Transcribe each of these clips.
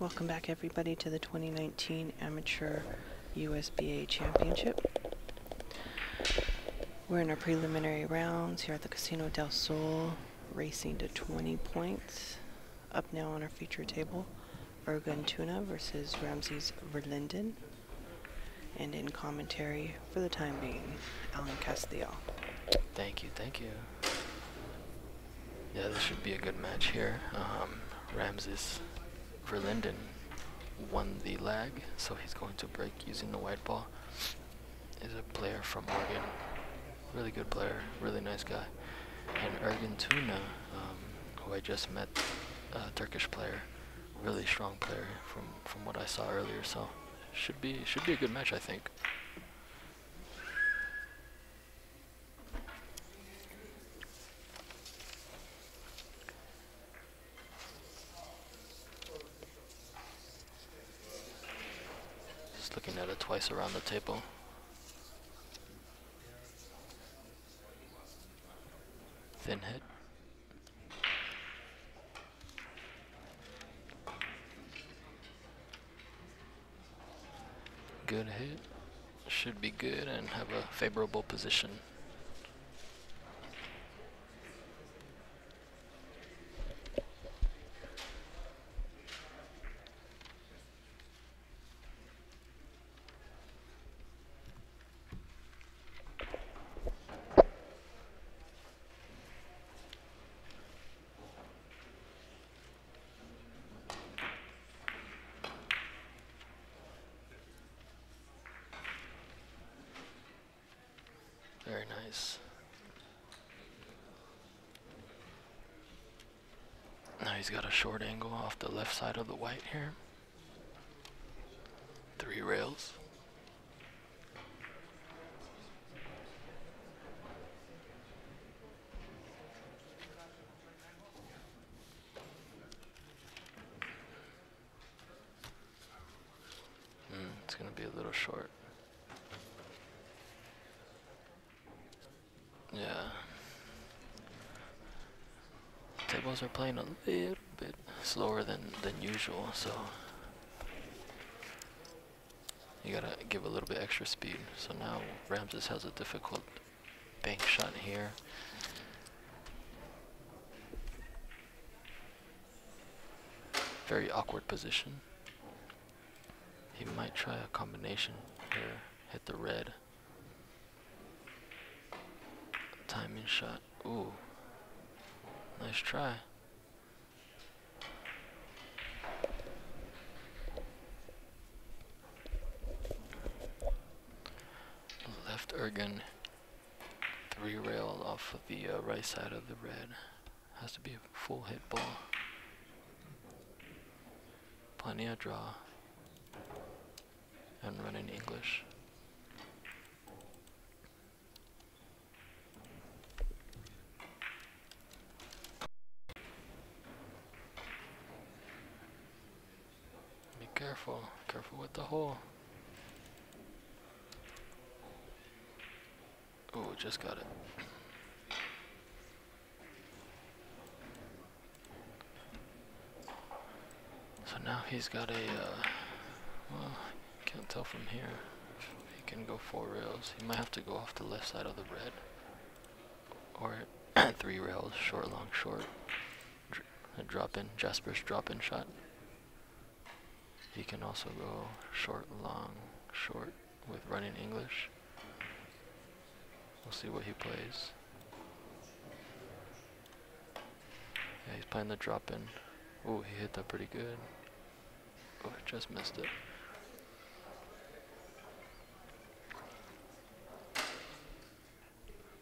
Welcome back, everybody, to the 2019 Amateur USBA Championship. We're in our preliminary rounds here at the Casino del Sol, racing to 20 points. Up now on our feature table, Ergun Tuna versus Ramses Verlinden. And in commentary, for the time being, Alan Castillo. Thank you, thank you. Yeah, this should be a good match here. Um, Ramses Verlinden won the lag, so he's going to break using the white ball. Is a player from Oregon. Really good player, really nice guy. And Ergun Tuna, um, who I just met, a Turkish player, really strong player from, from what I saw earlier, so should be should be a good match I think. Just looking at it twice around the table. Thin hit. Good hit. Should be good and have a favorable position. Very nice. Now he's got a short angle off the left side of the white here. Three rails. Mm, it's gonna be a little short. Yeah. Tables are playing a little slower than, than usual, so you gotta give a little bit extra speed. So now Ramses has a difficult bank shot here. Very awkward position. He might try a combination here, hit the red. Timing shot. Ooh. Nice try. Left Ergun. Three rail off of the uh, right side of the red. Has to be a full hit ball. Plenty of draw. And running English. Be careful, careful with the hole. Oh, just got it. So now he's got a, uh, well, can't tell from here. He can go four rails. He might have to go off the left side of the red. Or three rails, short, long, short. A drop in, Jaspers' drop in shot. He can also go short, long, short with running English. We'll see what he plays. Yeah, he's playing the drop in. Oh, he hit that pretty good. Oh, just missed it.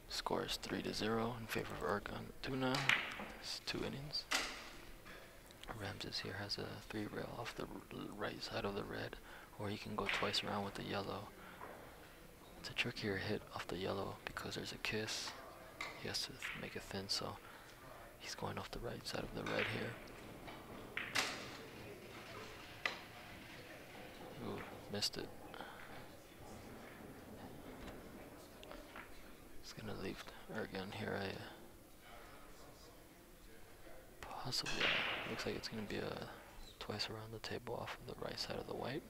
Score is 3 to 0 in favor of Ergun Tuna. It's two innings. Ramses here has a three rail off the right side of the red, or he can go twice around with the yellow. It's a trickier hit the yellow because there's a kiss. He has to make it thin, so he's going off the right side of the red here. Ooh, missed it. It's gonna leave Ergun here. I possibly uh, looks like it's gonna be a twice around the table off of the right side of the white.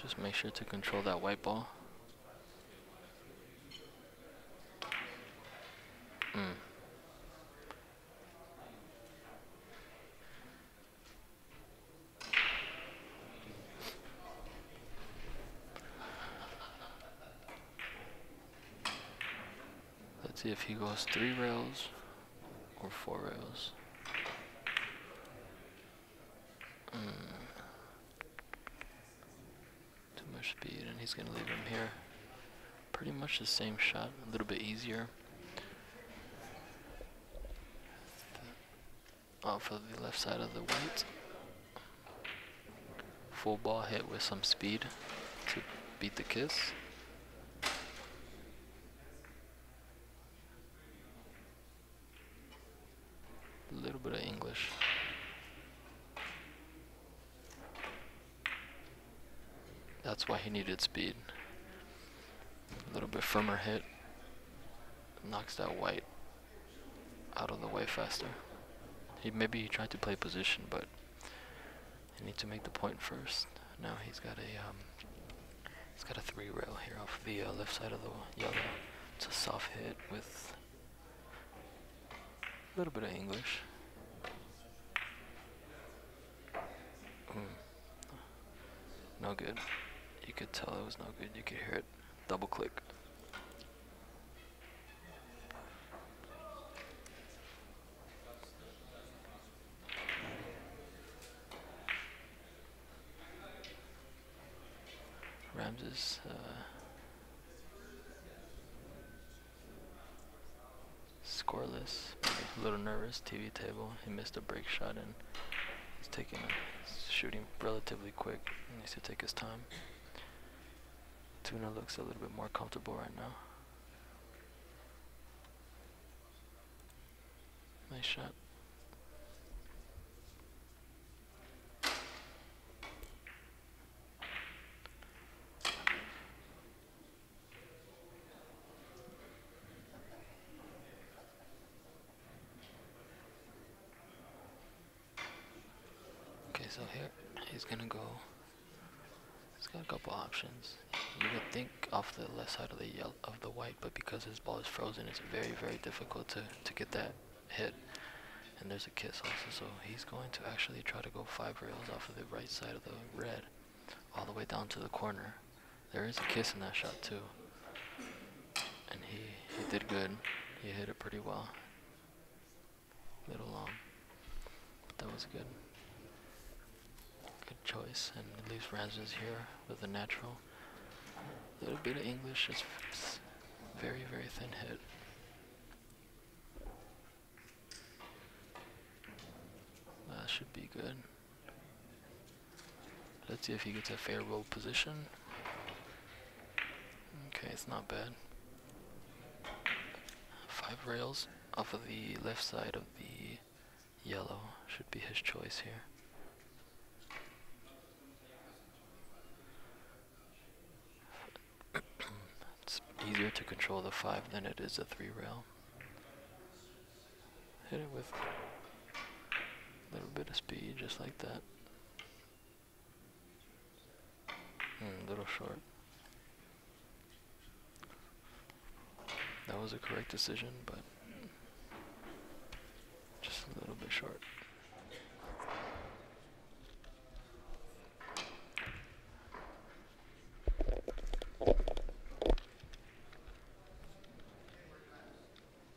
Just make sure to control that white ball. Mm. Let's see if he goes three rails or four rails. Mm. Too much speed, and he's gonna leave him here. Pretty much the same shot, a little bit easier. Off of the left side of the white. Full ball hit with some speed to beat the kiss. A little bit of English. That's why he needed speed. A bit firmer hit. Knocks that white out of the way faster. He maybe he tried to play position, but he needs to make the point first. Now he's got a um, he's got a three rail here off the uh, left side of the yellow. It's a soft hit with a little bit of English. Mm. No good. You could tell it was no good. You could hear it double click. Ramses uh, scoreless, a little nervous. TV table. He missed a break shot and he's taking he's shooting relatively quick. He needs to take his time. Tuna looks a little bit more comfortable right now. Nice shot. Okay, so here he's gonna go. He's got a couple options. You would think off the left side of the yellow, of the white, but because his ball is frozen, it's very very difficult to to get that hit. And there's a kiss also, so he's going to actually try to go five rails off of the right side of the red, all the way down to the corner. There is a kiss in that shot too, and he he did good. He hit it pretty well. A little long, but that was good. Choice, and it leaves Ramses here with a natural. Little bit of English, it's, very, very thin hit. That should be good. Let's see if he gets a favorable position. Okay, it's not bad. Five rails off of the left side of the yellow should be his choice here. it's easier to control the five than it is the three rail. Hit it with a little bit of speed, just like that. Hmm, little short. That was a correct decision, but just a little bit short.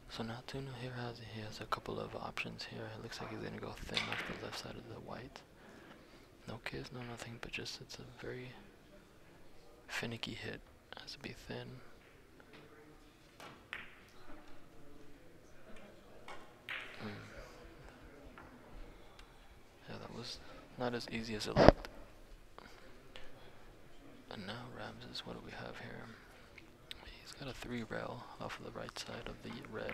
So now Tuna here has he has a couple of options here. It looks like he's gonna go thin off the left side of the white. No kiss, no nothing, but just it's a very finicky hit. Has to be thin. Mm. Yeah, that was not as easy as it looked. And now Ramses, what do we have here? He's got a three rail off of the right side of the red.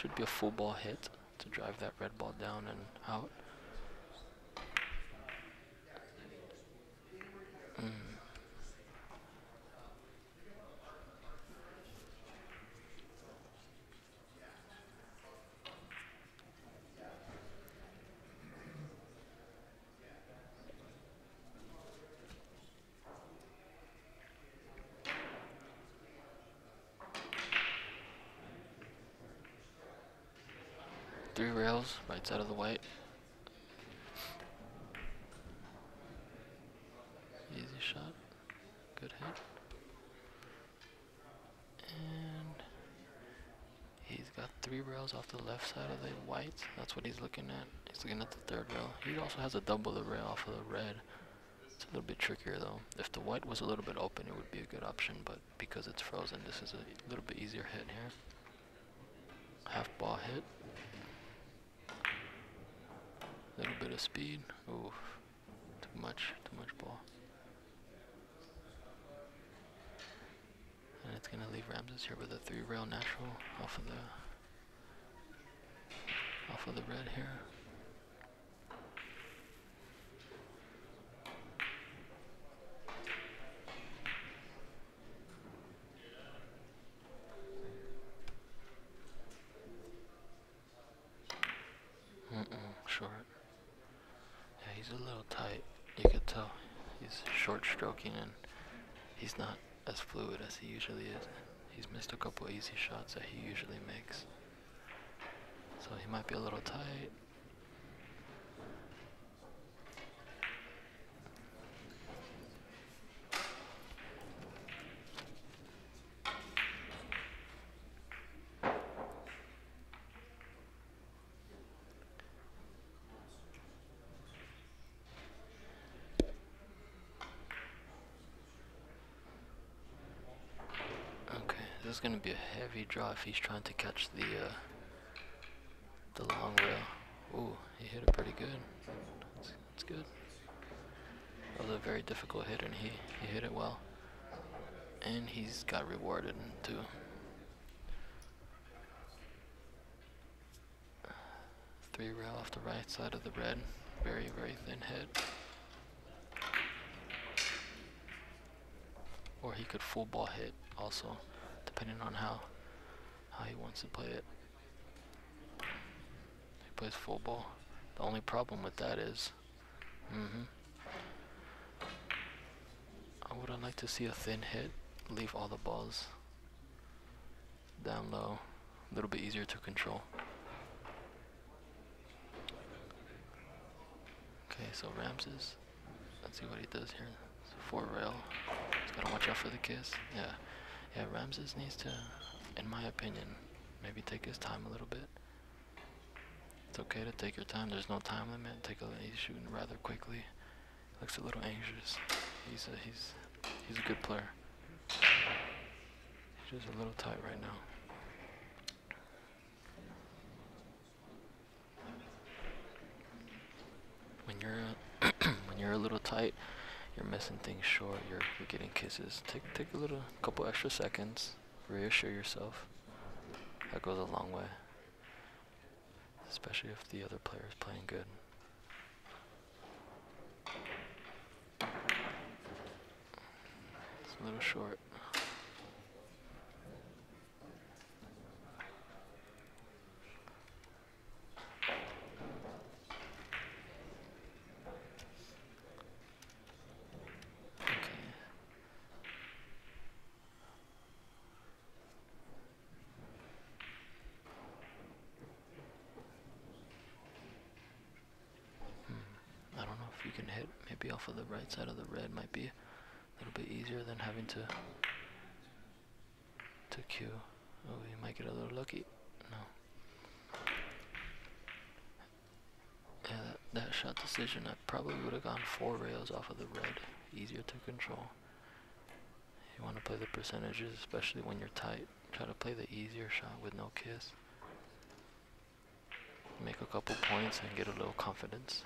Should be a full ball hit to drive that red ball down and out. three rails, out of the white. Easy shot. Good hit. And he's got three rails off the left side of the white. That's what he's looking at. He's looking at the third rail. He also has a double the rail off of the red. It's a little bit trickier though. If the white was a little bit open, it would be a good option, but because it's frozen, this is a little bit easier hit here. Half ball hit. A little bit of speed. Ooh, too much, too much ball. And it's gonna leave Ramses here with a three rail natural off of the off of the red here. Mm-mm, short. Yeah, he's a little tight. You could tell. He's and he's not as fluid as he usually is. He's missed a couple easy shots that he usually makes. So he might be a little tight. Is gonna be a heavy draw if he's trying to catch the uh, the long rail. Ooh, he hit it pretty good. That's, that's good. That was a very difficult hit, and he he hit it well. And he's got rewarded too. Three rail off the right side of the red. Very very thin hit. Or he could full ball hit also, depending on how how he wants to play it. He plays full ball. The only problem with that is, mm-hmm. I would have liked to see a thin hit, leave all the balls down low, a little bit easier to control. Okay, so Ramses, let's see what he does here. A four rail. He's gotta watch out for the kiss. Yeah, yeah. Ramses needs to, in my opinion, maybe take his time a little bit. It's okay to take your time. There's no time limit. Take a. He's shooting rather quickly. Looks a little anxious. He's a, he's he's a good player. He's just a little tight right now. When you're when you're a little tight, you're missing things short. You're you're getting kisses. Take take a little couple extra seconds. Reassure yourself. That goes a long way. Especially if the other player is playing good. It's a little short. Okay. Hmm. I don't know if you can hit maybe off of the right side of the red might be a little bit easier than having to to cue. Oh, you might get a little lucky. No. Yeah, that, that shot decision, I probably would have gone four rails off of the red. Easier to control. You want to play the percentages, especially when you're tight. Try to play the easier shot with no kiss. Make a couple points and get a little confidence.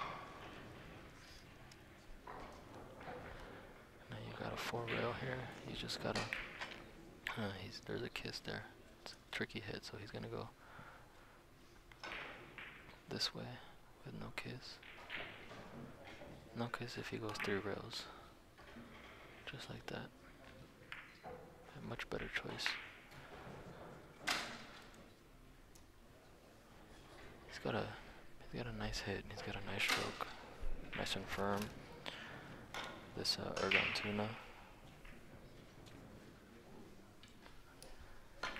Now you got a four rail here. You just gotta. Uh, he's there's a kiss there. It's a tricky hit, so he's gonna go this way with no kiss. Kiss if he goes three rails. Just like that. A much better choice. He's got a he's got a nice hit. He's got a nice stroke, nice and firm. This uh, Ergun Tuna. Okay,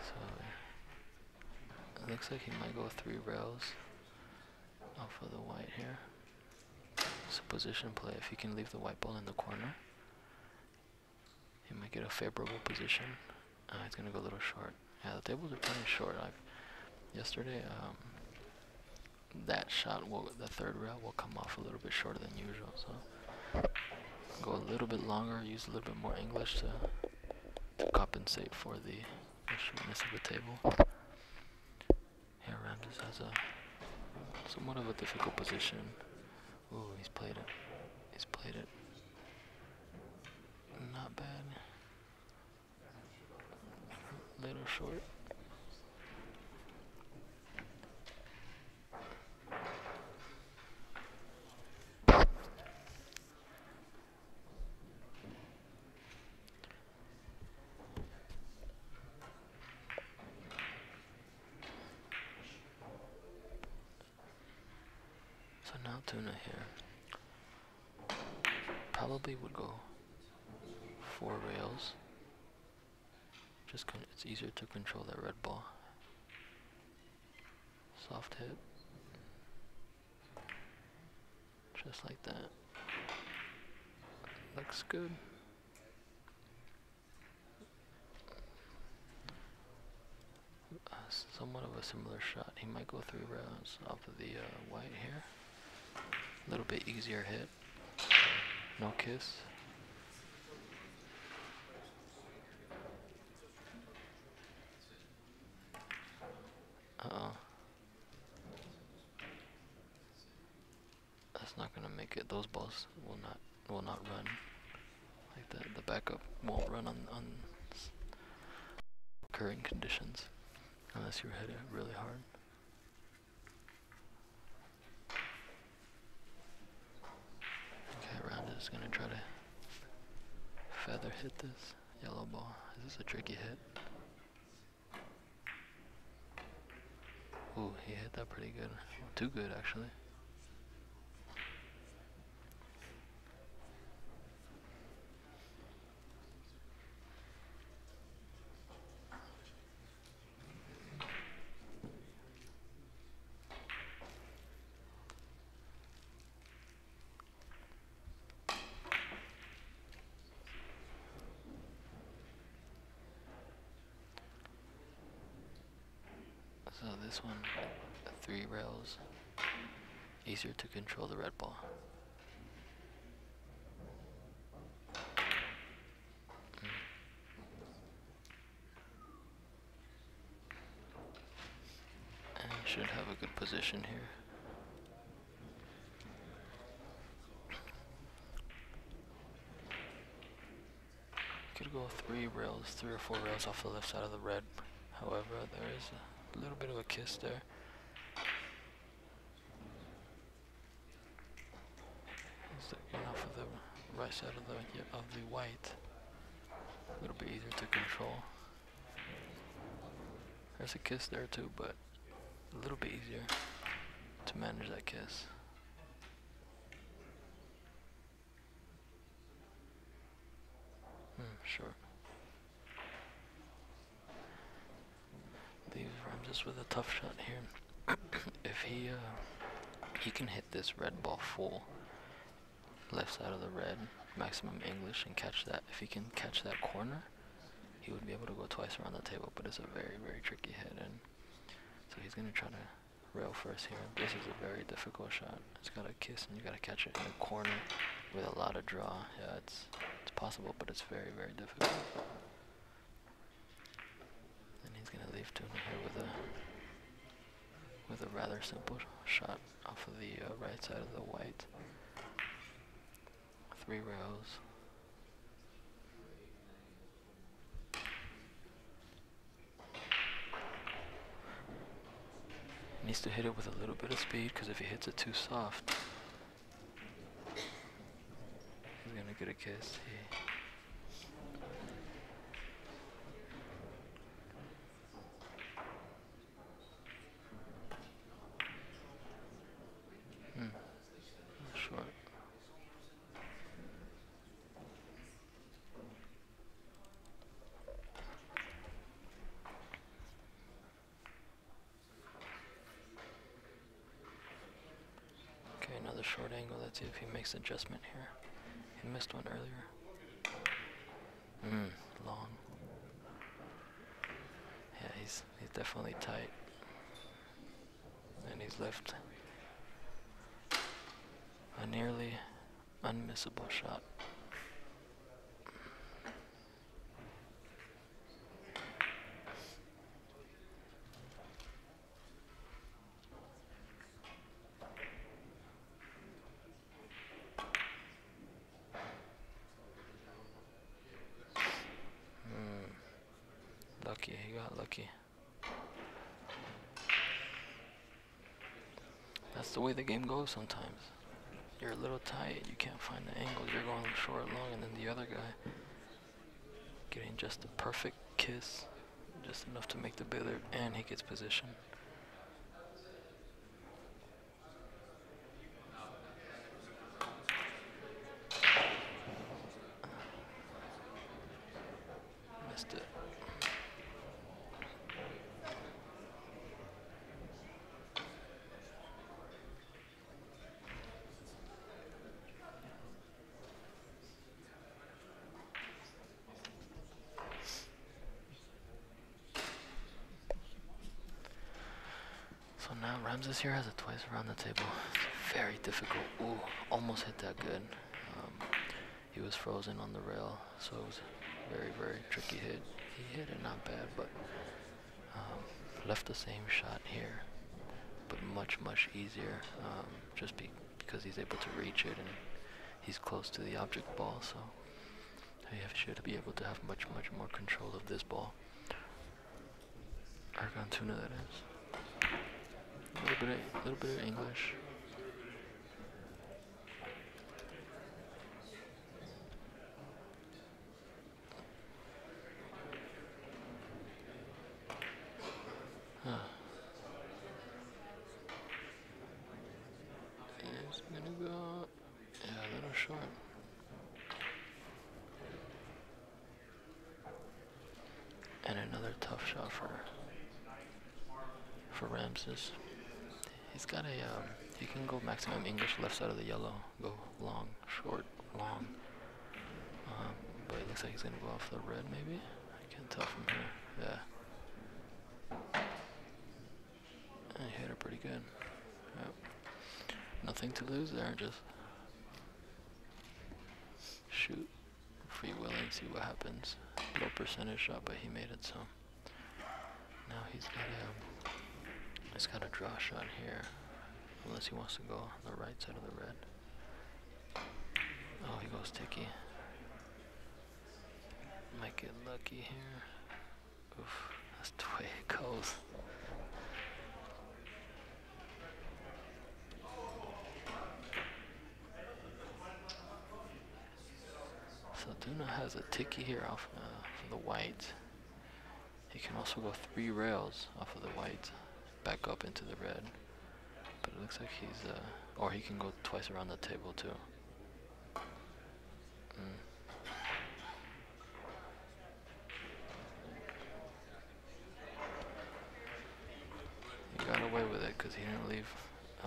so looks like he might go three rails off of the white here. It's a position play. If he can leave the white ball in the corner, he might get a favorable position. Uh, he's gonna go a little short. Yeah, the tables are pretty short. I've, yesterday, um, that shot will, the third rail will come off a little bit shorter than usual. So go a little bit longer, use a little bit more English to, to compensate for the, the shortness of the table. Here Ramses has a somewhat of a difficult position. Ooh, he's played it. He's played it. Not bad. Little short. Tuna here. Probably would go four rails. Just it's easier to control that red ball. Soft hit. Just like that. Looks good. Uh, somewhat of a similar shot. He might go three rounds off of the uh, white here. A little bit easier hit. No kiss. Uh oh. That's not gonna make it. Those balls will not will not run like that. The backup won't run on on current conditions unless you hit it really hard. Is gonna try to feather hit this yellow ball. Is this a tricky hit? Ooh, he hit that pretty good. Too good, actually. So this one, three rails, easier to control the red ball. Mm. Should have a good position here. Could go three rails, three or four rails off the left side of the red. However, there is a little bit of a kiss there. He's getting off of the right side of the of the white. A little bit easier to control. There's a kiss there too, but a little bit easier to manage that kiss. Hmm, sure. With a tough shot here. if he uh, he can hit this red ball full left side of the red, maximum English, and catch that. If he can catch that corner, he would be able to go twice around the table. But it's a very very tricky hit, and so he's gonna try to rail first here. This is a very difficult shot. It's got a kiss, and you gotta catch it in the corner with a lot of draw. Yeah, it's it's possible, but it's very very difficult. He's gonna leave Tuna here with a with a rather simple shot off of the uh, right side of the white. Three rows. Needs to hit it with a little bit of speed because if he hits it too soft, he's gonna get a kiss. He, Hmm. Short. short angle. Let's see if he makes adjustment here. He missed one earlier. Mmm, long. Yeah, he's he's definitely tight. And he's left a nearly unmissable shot. Hmm. Lucky, he got That's the way the game goes sometimes. You're a little tight, you can't find the angles, you're going short, long, and then the other guy getting just the perfect kiss, just enough to make the billiard, and he gets position. Missed it. Ramses here has it twice around the table. It's very difficult. Ooh, almost hit that good. Um, he was frozen on the rail, so it was a very, very tricky hit. He hit it not bad, but um, left the same shot here, but much, much easier, um, just be because he's able to reach it and he's close to the object ball, so he have- should be able to have much, much more control of this ball. Ergun Tuna, that is. A little bit, of, little bit of English. It's gonna go, yeah, a little short. And another tough shot for for Ramses. Got a, um, he can go maximum English left side of the yellow, go long, short, long. Um, but it looks like he's gonna go off the red maybe? I can't tell from here. Yeah. And he hit it pretty good. Yep. Nothing to lose there, just shoot free willing, see what happens. Low percentage shot, but he made it so. Now he's got a he's got a draw shot here. Unless he wants to go on the right side of the red. Oh he goes ticky. Might get lucky here. Oof, that's the way it goes. So Tuna has a ticky here off uh, for the white. He can also go three rails off of the white, back up into the red. But it looks like he's, uh, or he can go twice around the table too. Mm. He got away with it because he didn't leave uh,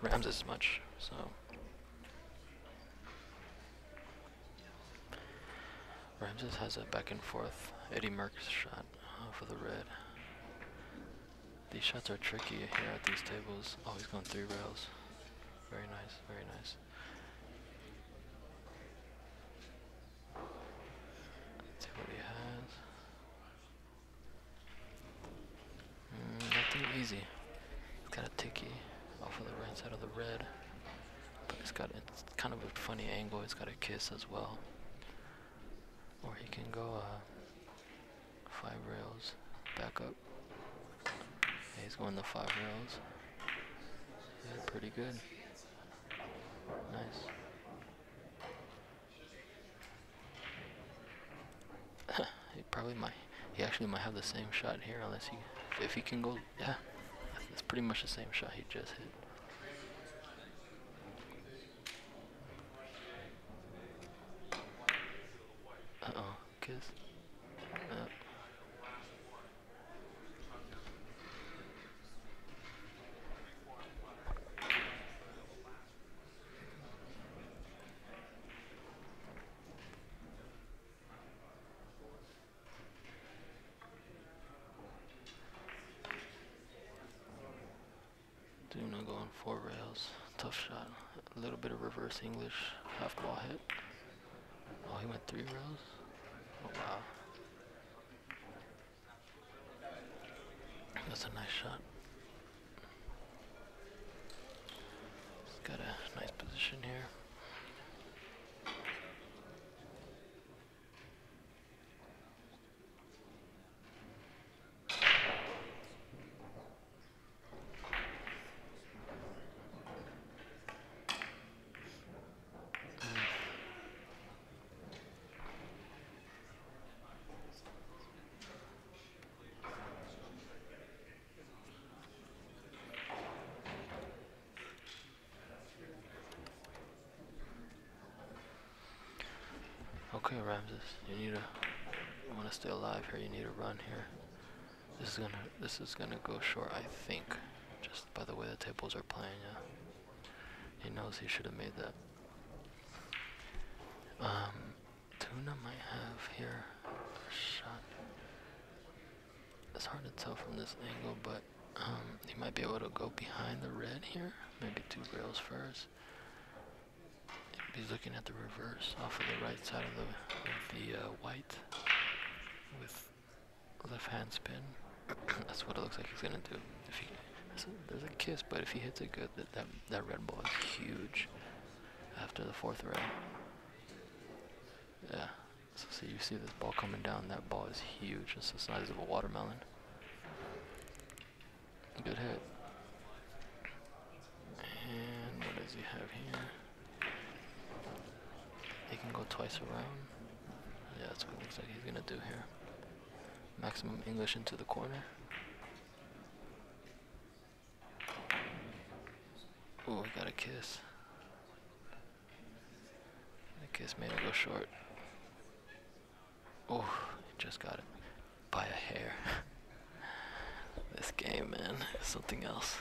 Ramses much, so. Ramses has a back and forth Eddy Merckx shot uh, for the red. These shots are tricky here at these tables. Oh, he's going three rails. Very nice, very nice. Let's see what he has. Mm, nothing easy. He's got a ticky off of the right side of the red. But it's got it's kind of a funny angle. It's got a kiss as well. Or he can go uh, five rails back up. Going the five rails. Yeah, pretty good. Nice. he probably might. He actually might have the same shot here, unless he, if he can go. Yeah, it's pretty much the same shot he just hit. Uh oh, kiss. Uh. Tough shot. A little bit of reverse English half ball hit. Oh, he went three rails. Oh wow. That's a nice shot. He's got a nice position here. Okay, Ramses, you need to you want to stay alive here. You need to run here. This is gonna this is gonna go short, I think, just by the way the tables are playing. Yeah, he knows he should have made that. Um, Tuna might have here a shot. It's hard to tell from this angle, but um, he might be able to go behind the red here. Maybe two rails first. He's looking at the reverse off of the right side of the, of the uh, white with left hand spin. That's what it looks like he's gonna do. If he there's a kiss, but if he hits it good, that that, that red ball is huge after the fourth rail. Yeah. So see, you see this ball coming down. That ball is huge. It's the size of a watermelon. Good hit. And what does he have here? He can go twice around. Yeah, that's what it looks like he's gonna do here. Maximum English into the corner. Ooh, we got a kiss. The kiss made it go short. Ooh, just got it by a hair. this game, man, is something else.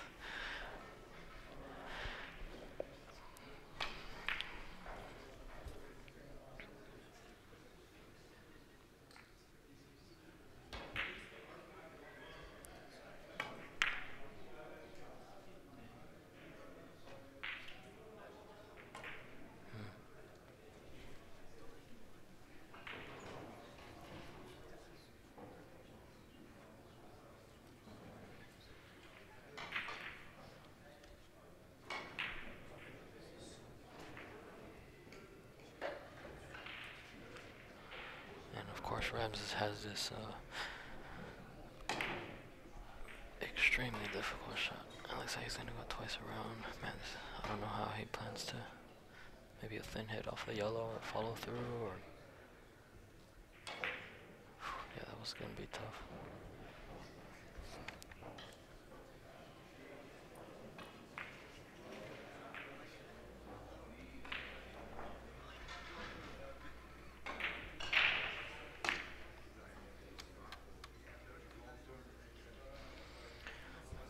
And of course, Has this uh, extremely difficult shot. It looks like he's gonna go twice around. Man, I don't know how he plans to. Maybe a thin hit off the yellow or follow through or. Yeah, that was gonna be tough.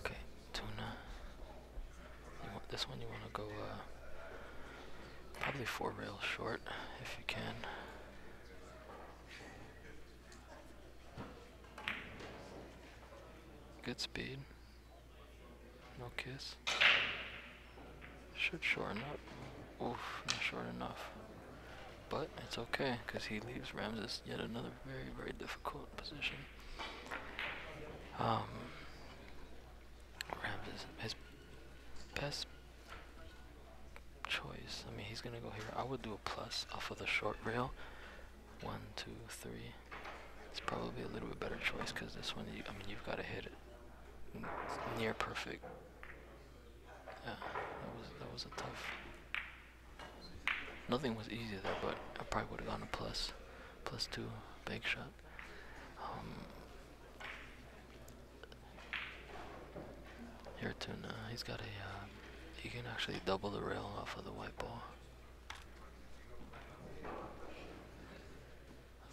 Okay, Tuna. You want this one? You want to go uh, probably four rails short if you can. Good speed. No kiss. Should shorten up. Oof, not short enough. But it's okay because he leaves Ramses yet another very, very difficult position. Um, Ramses, his best choice. I mean, he's gonna go here. I would do a plus off of the short rail. One, two, three. It's probably a little bit better choice because this one, you, I mean, you've got to hit it near perfect. Yeah, that was that was a tough. Nothing was easy there, but I probably would have gone a plus, plus two, big shot. Um, Here Tuna, he's got a, uh, he can actually double the rail off of the white ball. I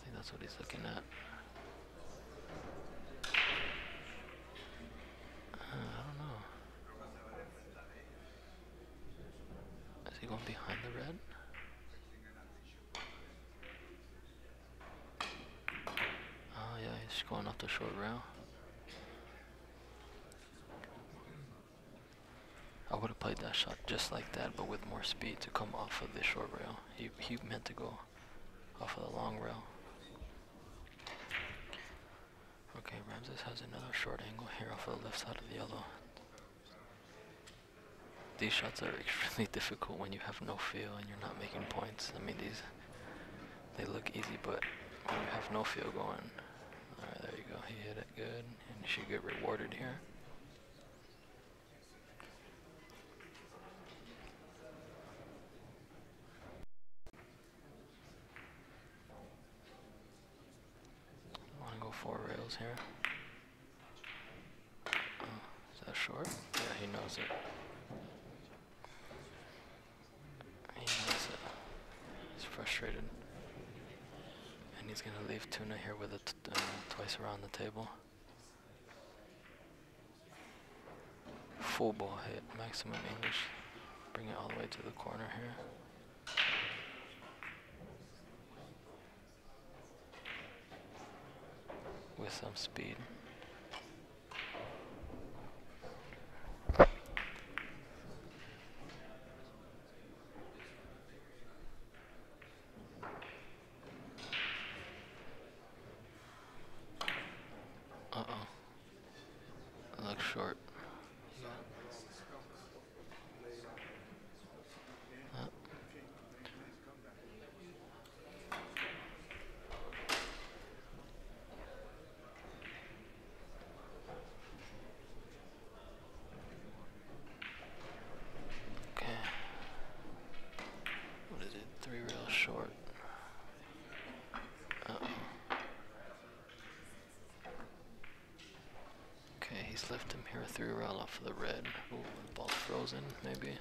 think that's what he's looking at. Uh, I don't know. Is he going behind the red? Oh yeah, he's going off the short rail. I would have played that shot just like that, but with more speed to come off of the short rail. He, he meant to go off of the long rail. Ramses has another short angle here off of the left side of the yellow. These shots are extremely difficult when you have no feel and you're not making points. I mean, these, they look easy, but when you have no feel going, alright, there you go, he hit it good, and you should get rewarded here. Want to go four rails here? Oh, is that short? Yeah, he knows it. He knows it. He's frustrated. And he's gonna leave Tuna here with it uh, twice around the table. Full ball hit, maximum English. Bring it all the way to the corner here. With some speed. Uh-oh. It looks short. Uh, Okay. What is it? Three real short. Uh-oh. Okay, he's rail off of the red. Ooh, ball's frozen, maybe.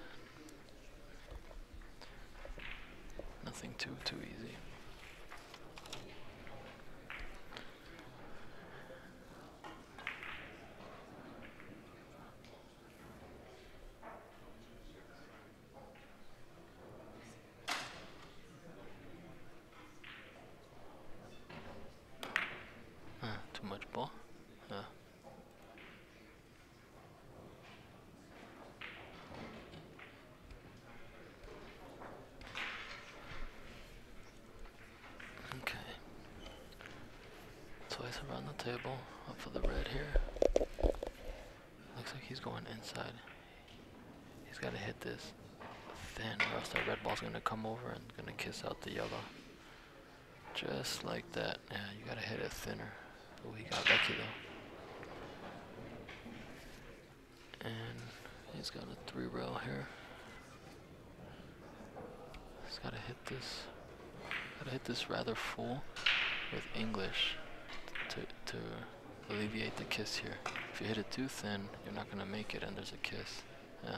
Nothing too too easy. Huh, too much ball? Yeah. Okay. The table, up for the red here. Looks like he's going inside. He's got to hit this thin, or else that red ball's gonna come over and gonna kiss out the yellow. Just like that. Yeah, you gotta hit it thinner. Oh, he got lucky though. And he's got a three rail here. He's gotta hit this. Gotta hit this rather full with English to to alleviate the kiss here. If you hit it too thin, you're not gonna make it, and there's a kiss. Yeah. I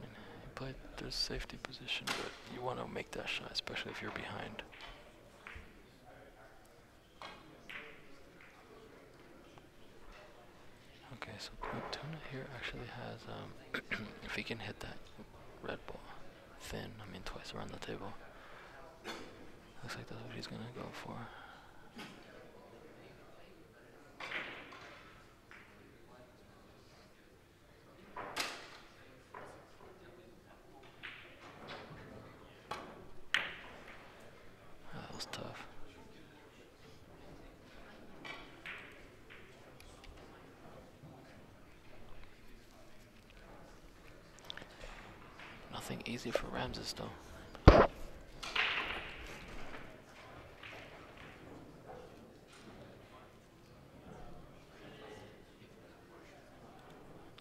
mean, you played there's safety position, but you want to make that shot, especially if you're behind. Okay, so Tuna here actually has, um, if he can hit that red ball thin, I mean twice around the table, looks like that's what he's gonna go for. That was tough. Nothing easy for Ramses though.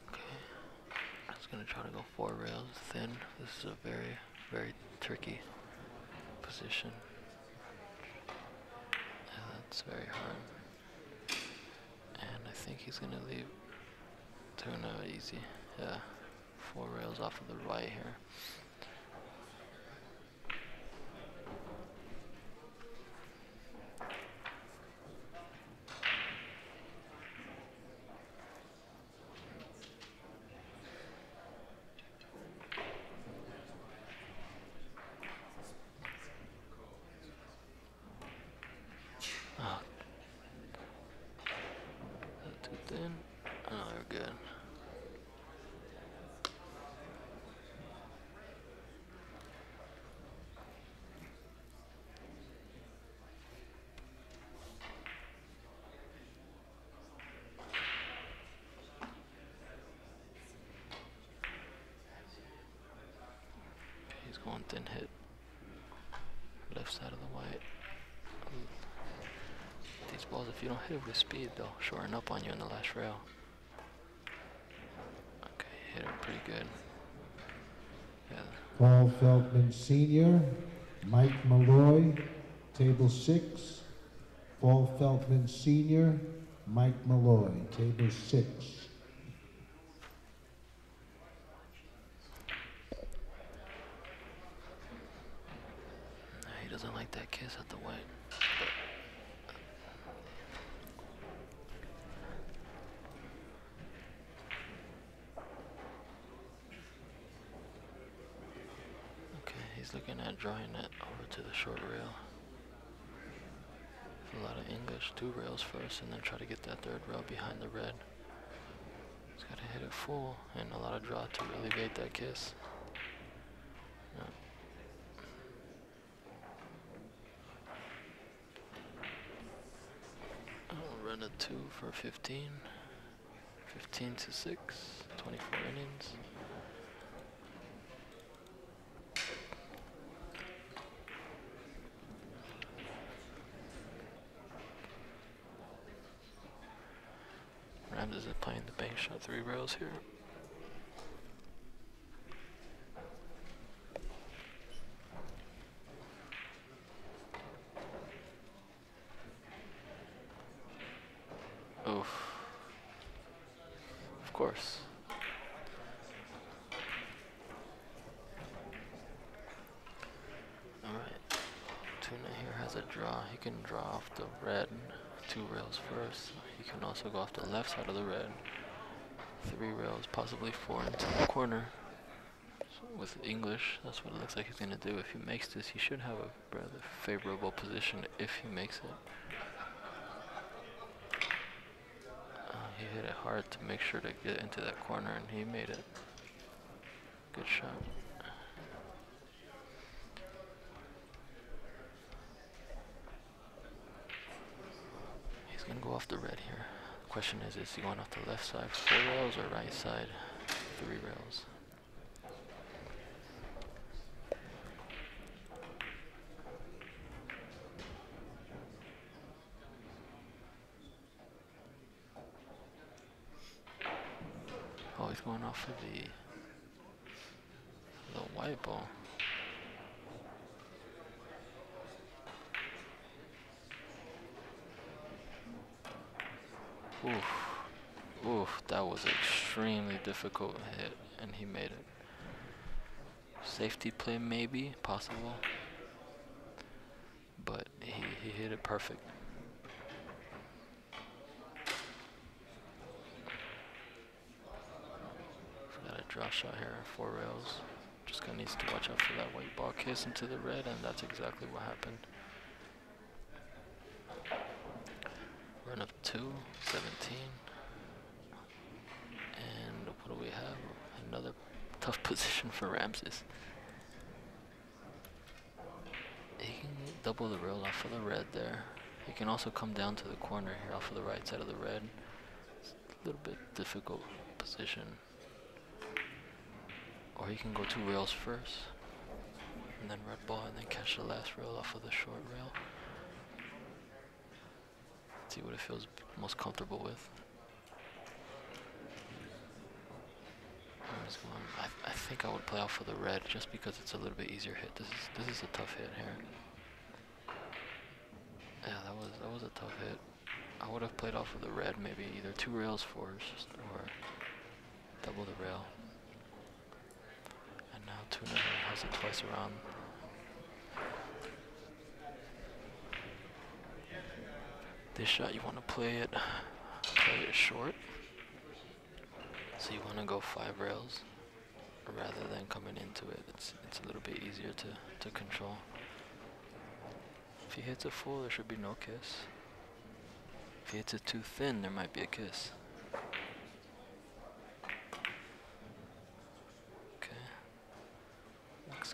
Okay. I was gonna try to go four rails thin. This is a very, very tricky position. Yeah, that's very hard. And I think he's gonna leave Tuna easy. Yeah. Four rails off of the right here. Ah. Is that too thin? Oh, they're good. Going thin hit. Left side of the white. These balls, if you don't hit it with speed, they'll shorten up on you in the last rail. Okay, hit it pretty good. Yeah, Paul Feldman Sr., Mike Malloy, table six. Paul Feldman Sr., Mike Malloy, table six. That kiss at the white. Okay, he's looking at drawing it over to the short rail. A lot of English, two rails first, and then try to get that third rail behind the red. He's got to hit it full, and a lot of draw to really that kiss. Yeah. I'll run a 2 for 15. 15 to 6. 24 innings. Ramses playing the bank shot three rails here. Oof. Of course. Alright. Tuna here has a draw. He can draw off the red two rails first. He can also go off the left side of the red. Three rails, possibly four into the corner. So with English, that's what it looks like he's gonna do. If he makes this, he should have a rather favorable position if he makes it. Uh, he hit it hard to make sure to get into that corner, and he made it. Good shot. He's gonna go off the red here. Question is, is he going off the left side four rails or right side three rails? Off of the the white ball. Oof. Oof, that was extremely difficult hit, and he made it. Safety play, maybe, possible. But he, he hit it perfect. Draw shot here, four rails. Just gonna needs to watch out for that white ball kiss into the red, and that's exactly what happened. Run up two, 17. And what do we have? Another tough position for Ramses. He can double the rail off of the red there. He can also come down to the corner here off of the right side of the red. It's a little bit difficult position. Or you can go two rails first. And then red ball and then catch the last rail off of the short rail. See what it feels most comfortable with. I, I think I would play off for the red just because it's a little bit easier hit. This is this is a tough hit here. Yeah, that was that was a tough hit. I would have played off of the red, maybe either two rails first or double the rail. Tuna has it twice around. This shot you want to play it, play it short. So you want to go five rails rather than coming into it. It's it's a little bit easier to to control. If he hits a full, there should be no kiss. If he hits it too thin, there might be a kiss.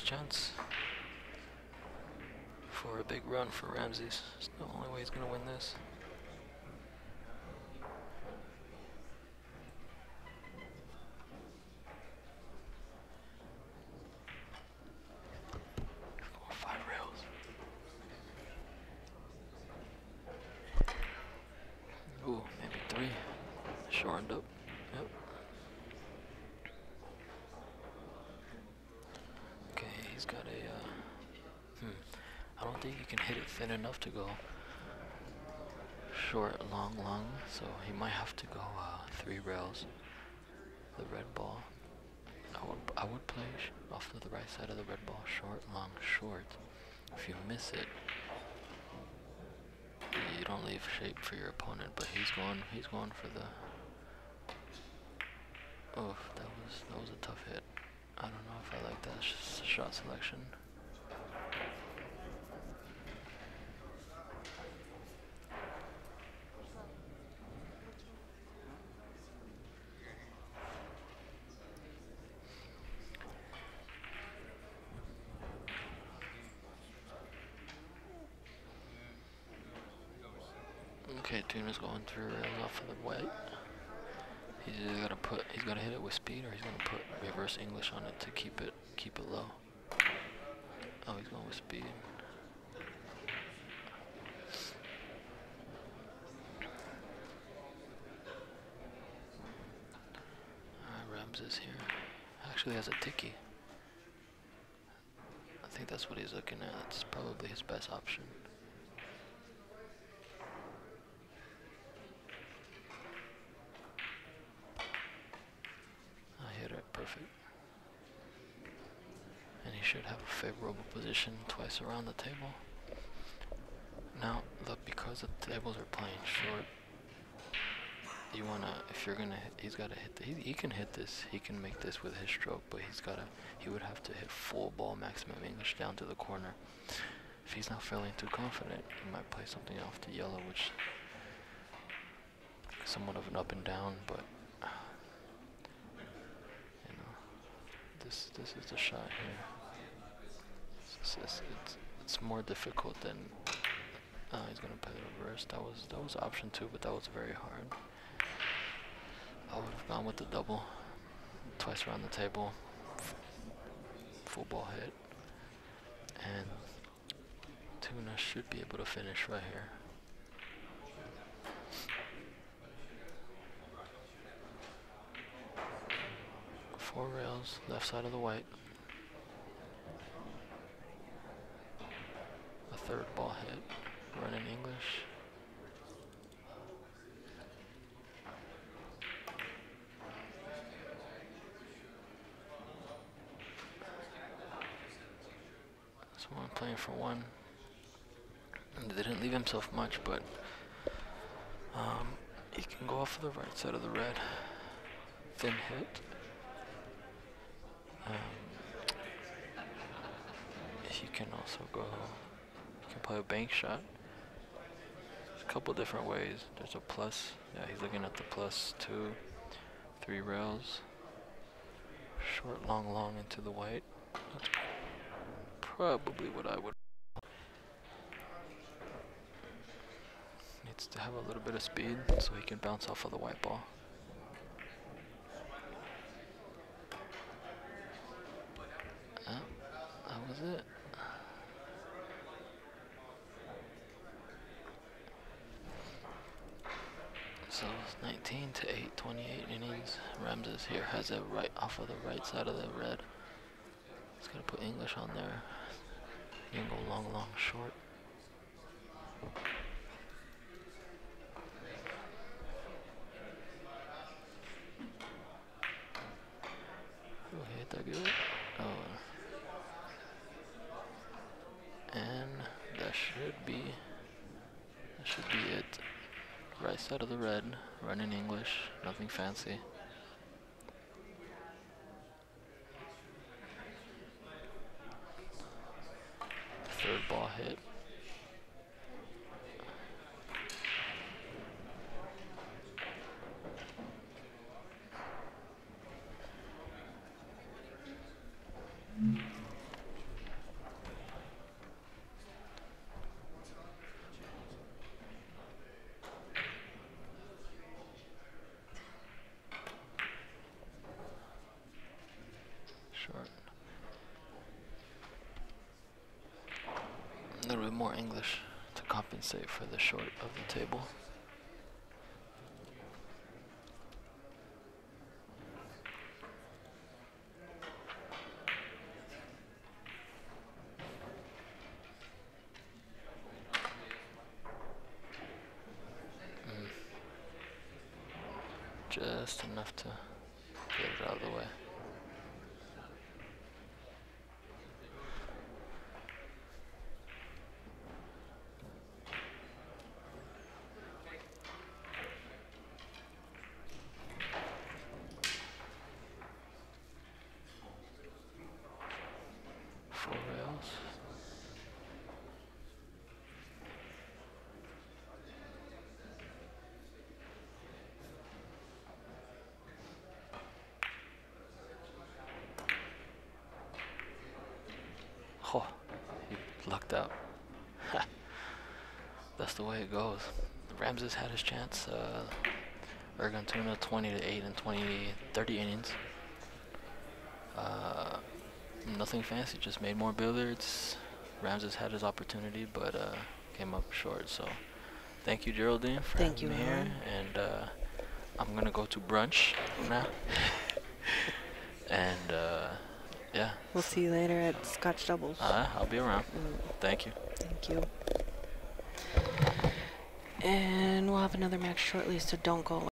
Last chance for a big run for Ramses. It's the only way he's gonna win this. He's going five rails. Ooh, maybe three. Shortened up. Yep. Okay, he's got a. Uh, hmm. I don't think he can hit it thin enough to go short, long, long. So he might have to go uh, three rails. The red ball. I would I would play sh- off to the right side of the red ball, short, long, short. If you miss it, you don't leave shape for your opponent. But he's going he's going for the. Oh, that was that was a tough hit. I don't know if I like that sh- shot selection. Okay, Tuna's going through rails off of the white. He's either gotta put he's gotta hit it with speed or he's gonna put reverse English on it to keep it keep it low. Oh he's going with speed. Alright, Ramses here. Actually has a ticky. I think that's what he's looking at. That's probably his best option. I hit it perfect. And he should have a favorable position twice around the table. Now, because the tables are playing short, you wanna, if you're gonna, hit, he's gotta hit, the, he, he can hit this, he can make this with his stroke, but he's gotta, he would have to hit full ball maximum English down to the corner. If he's not feeling too confident, he might play something off the yellow, which somewhat of an up and down, but you know, this this is the shot here. It's, it's, it's, it's more difficult than uh, he's gonna play the reverse. That was that was option two, but that was very hard. I would have gone with the double, twice around the table, full ball hit, and Tuna should be able to finish right here. Four rails, left side of the white. Third ball hit, running English. Someone playing for one. And they didn't leave himself much, but um, he can go off of the right side of the red. Thin hit. Um, he can also go. Can play a bank shot. There's a couple different ways. There's a plus. Yeah, he's looking at the plus two, three rails. Short, long, long into the white. That's probably what I would. Needs to have a little bit of speed so he can bounce off of the white ball. Oh, that was it. 18 to 8, 28 innings. Ramses here has it right off of the right side of the red. He's gonna put English on there. You can go long, long, short. Fancy. third ball hit. Short. A little bit more English compensate for the short of the table. Mm. Just enough to get it out of the way. Four rails. Oh, he out. That's the way it goes. Ramses had his chance. Uh, Ergun Tuna 20 to 8 and 20, 30 innings. Uh, nothing fancy, just made more billiards. Ramses had his opportunity, but uh, came up short. So, thank you, Geraldine, for Thank having you, me here. And uh, I'm gonna go to brunch now. and uh, yeah, We'll see you later at Scotch Doubles. uh, I'll be around. Mm, Thank you. thank you. And we'll have another match shortly, so don't go